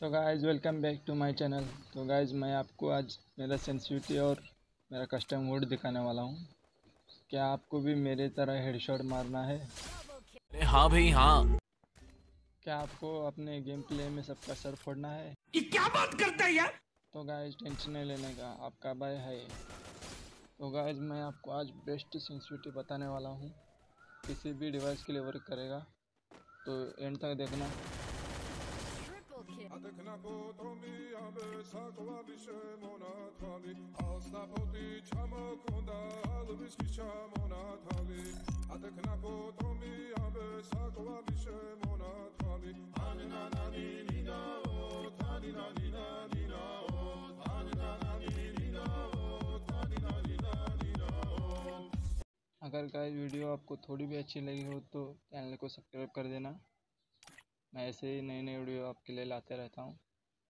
तो guys welcome back to my channel तो guys मैं आपको आज मेरा सेंसिटिविटी और मेरा कस्टम मोड दिखाने वाला हूँ। क्या आपको भी मेरे तरह हेडशॉट मारना है? हाँ भाई हाँ। क्या आपको अपने गेम प्ले में सबका सर फोड़ना है? ये क्या बात करता है यार? तो गाइज़ टेंशन नहीं लेने का आपका भाई है तो गाइज़ मैं आपको आज बेस्ट सेंसिटिविटी बताने वाला हूँ। किसी भी डिवाइस के लिए वर्क करेगा। तो एंड तक देखना। अगर गाइस वीडियो आपको थोड़ी भी अच्छी लगी हो तो चैनल को सब्सक्राइब कर देना मैं ऐसे ही नई नई वीडियो आपके लिए लाते रहता हूँ।